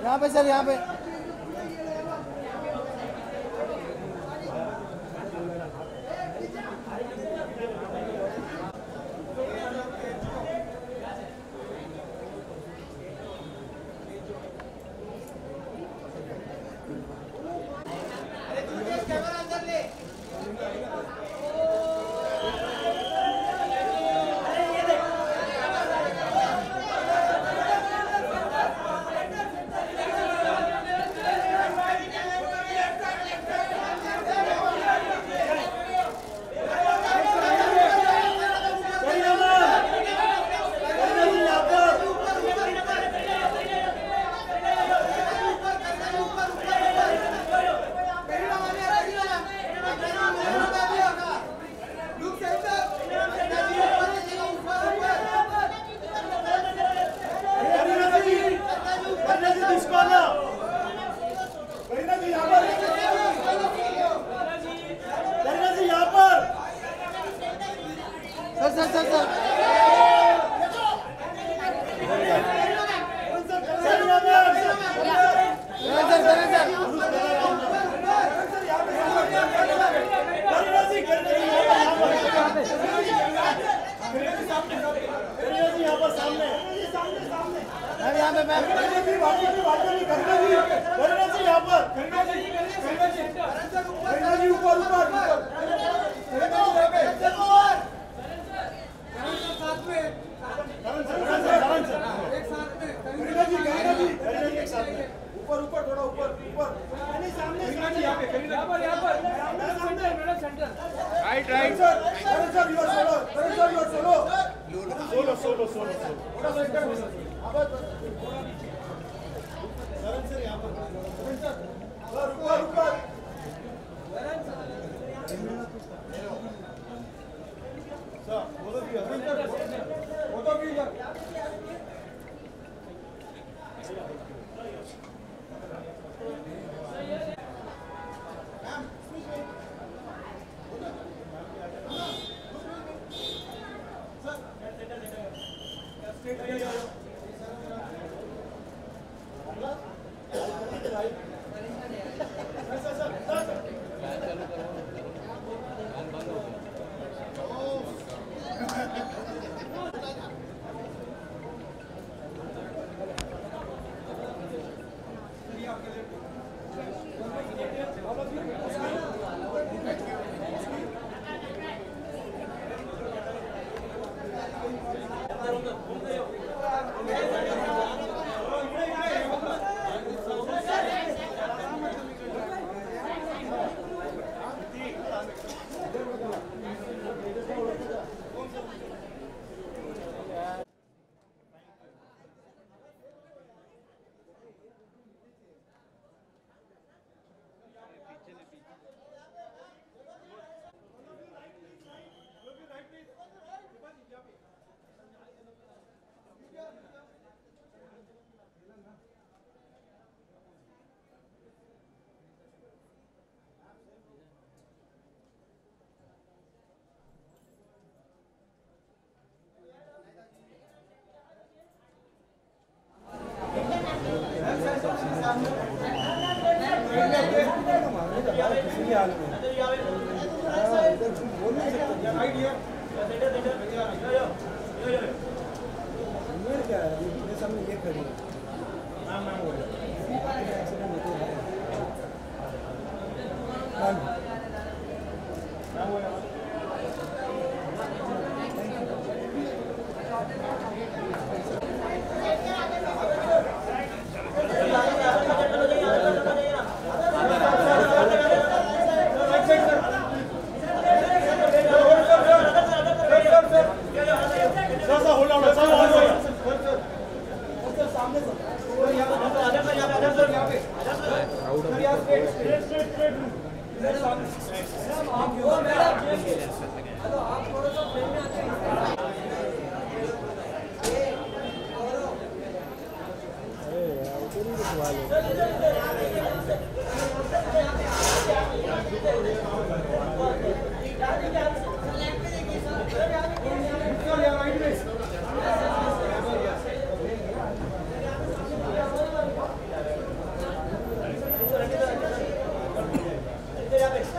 यहाँ पे सर यहाँ पे sir sir sir sir sir sir sir ma'am यहाँ पे मैम ऊपर ऊपर थोड़ा ऊपर ऊपर right right sir sir you are solo sir you are solo solo solo solo थोड़ा सा इधर सर सर यहाँ पर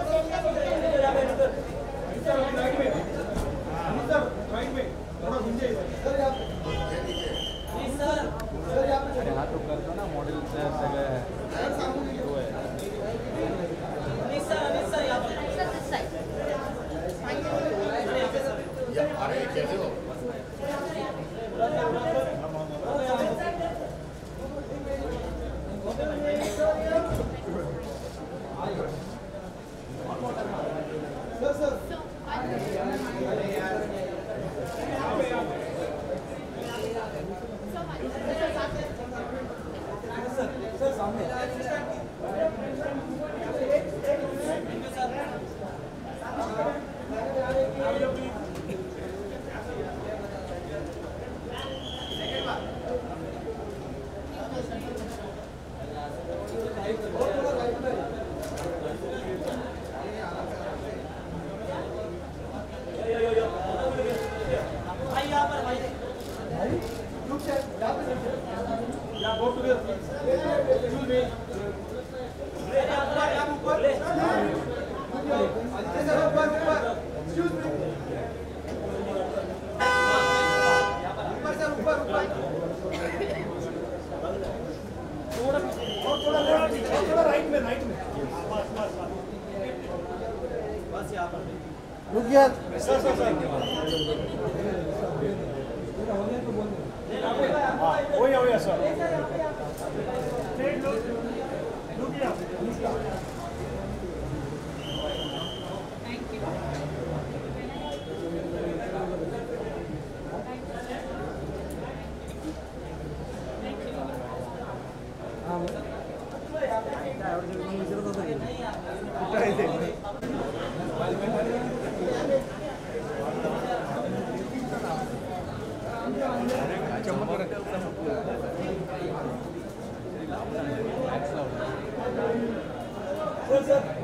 Thank you. Sir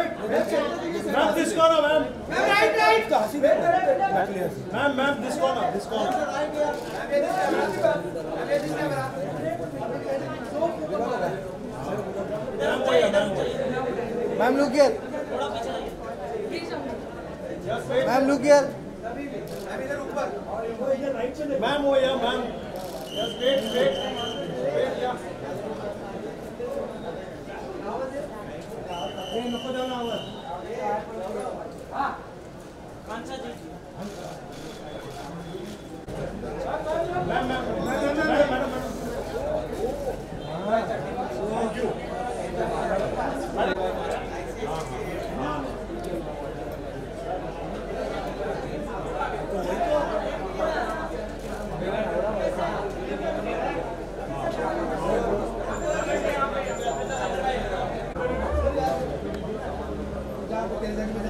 ma'am this corner ma'am ma'am ma'am this corner this corner ma'am वही है। मैम वही ma'am look here ma'am look here ma'am वो या ma'am just wait wait wait या ये नको जाना होगा ma'am ma'am ma'am de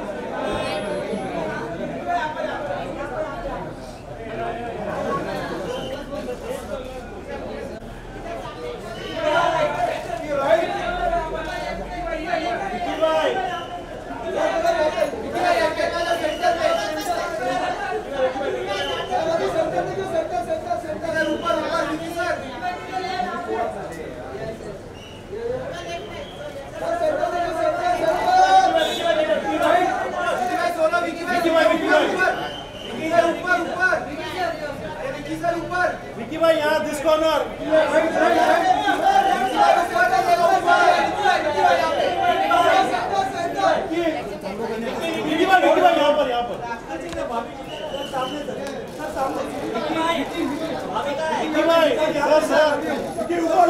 sir sir Vicky ऊपर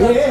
हाँ?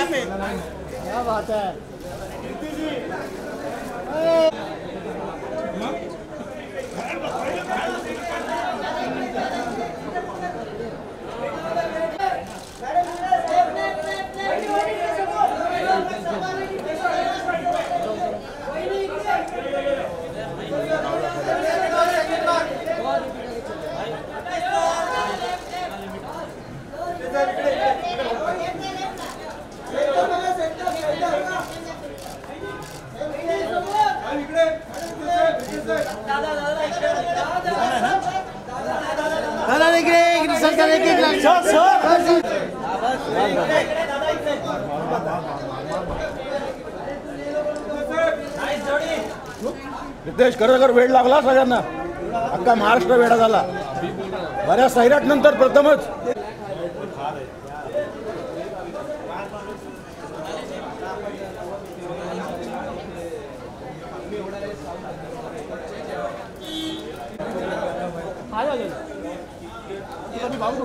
यहाँ पे क्या बात है हाँ? दादा इकडे इकडे सर एक रितेश खरोखर वेळ लागला सगळ्यांना. अख्खा महाराष्ट्र वेळा झाला. बऱ्याच सैराट नंतर प्रथमच. हाँ, आ जाओ जल्दी बाबू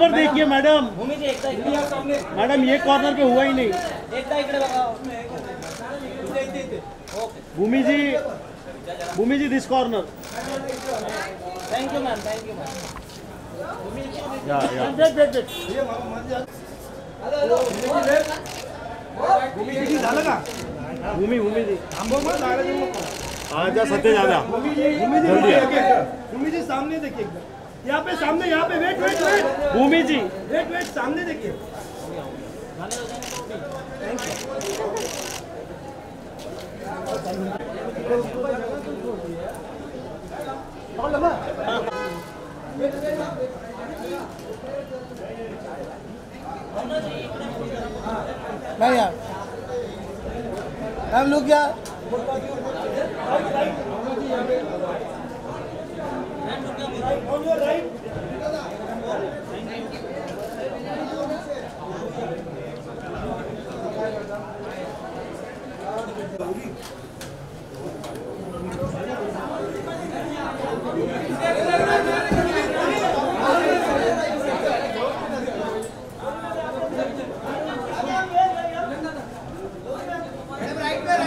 पर देखिए मैडम। मैडम ये कॉर्नर पे हुआ ही नहीं। Bhumi ji Bhumi ji this corner ma'am thank you ma'am या या। झालं भूमि भूमि जी। थांबव मग जायला देऊ नको हाँ जा सत्य भूमि जी। भूमि जी जल्दी एक एक भूमि जी सामने देखिए। यहाँ पे सामने यहाँ पे wait wait wait Bhumi ji. Wait wait सामने देखिए। नहीं यार। हम लोग क्या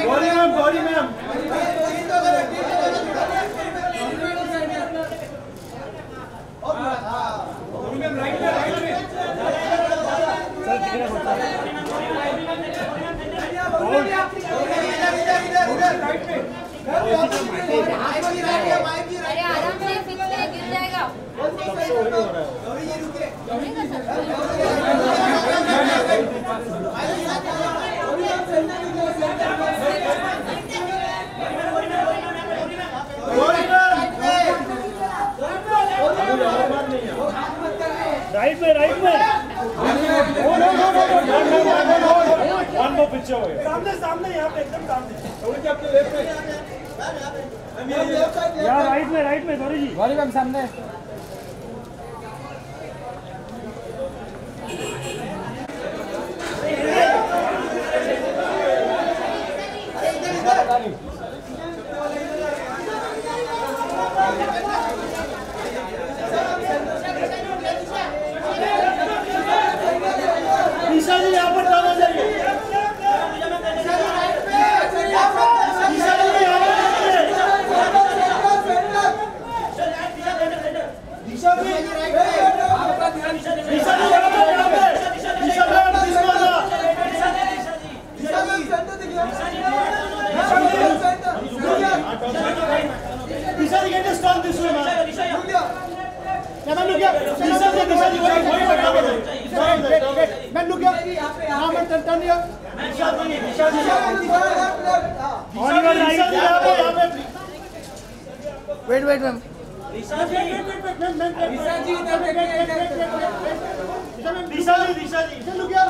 गौरी मैम गौरी मैम अरे आराम से फिक्स है गिर जाएगा गिरेगा सर राइट में राइट में वन हो गया सामने सामने यहाँ पे एकदम सामने। थोड़ी सी लेफ़्ट में या राइट में राइट में गौरी जी. गौरी मैम सामने ईशा जी यहाँ पर जाना चाहिए ईशा जी यहाँ पर जाइए। ईशा जी ईशा जी यहाँ पर यहाँ पे ईशा मैम किसको आना ईशा जी कैसे स्टॉप दिस वे मैम क्या मैम लुक ईशा जी ईशा जी वही वही बैठा हुआ है मैम लुक हाँ मैं टर्न टर्न लिया ईशा जी ईशा जी ईशा जी ईशा जी यहाँ पे यहाँ पे wait wait ma'am Disha ji Disha ji look यार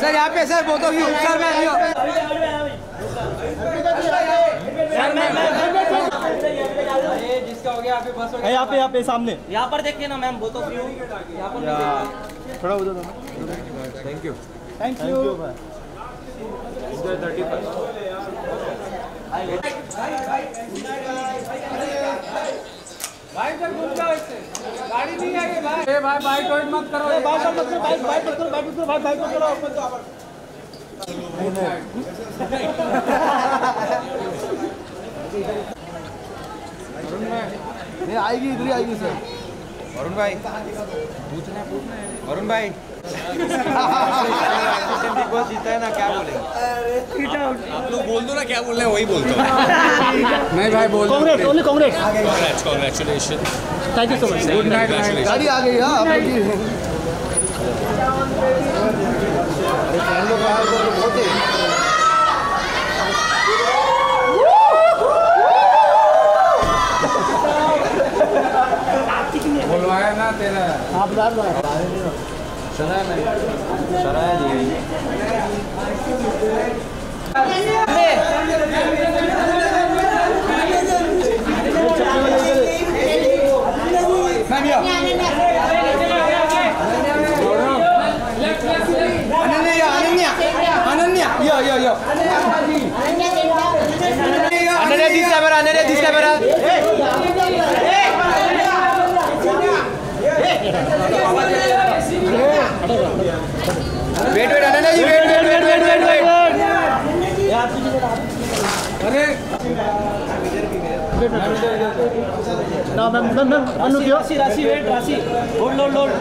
सर यहाँ पे sir both of you sir मैं यहाँ पे यहाँ पे सामने यहाँ पर देखिए ना मैम बोथ ऑफ़ यू यहाँ पर थोड़ा उधर थैंक यू थैंक यू भाई भाई टॉयट मत करो बाइक मत करो बाइक बाइक मत करो बाइक मत करो भाई बाइक मत करो नहीं आएगी इधर ही आएगी सर अरुण भाई पूछना पूछना अरुण भाई जीता है ना क्या बोलेंगे आप लोग बोल दो ना क्या बोल हैं वही बोलता हूँ नहीं भाई बोल Congress only Congress congratulation thank you so much हाँ है आप Şaraya mı? Şaraya değil. Ananya, Ananya, Ananya, yo yo yo. Ananya this camera, Ananya this camera. Hey, hey, hey. Wait wait Ananya नहीं wait wait wait wait wait wait अरे। ना ma'am ma'am ma'am अनु क्यों राशि राशि wait राशि। Hold hold hold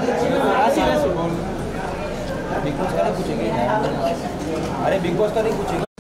राशि राशि। Big boss का नहीं पूछेंगे। अरे बिग बॉस का नहीं पूछेंगे।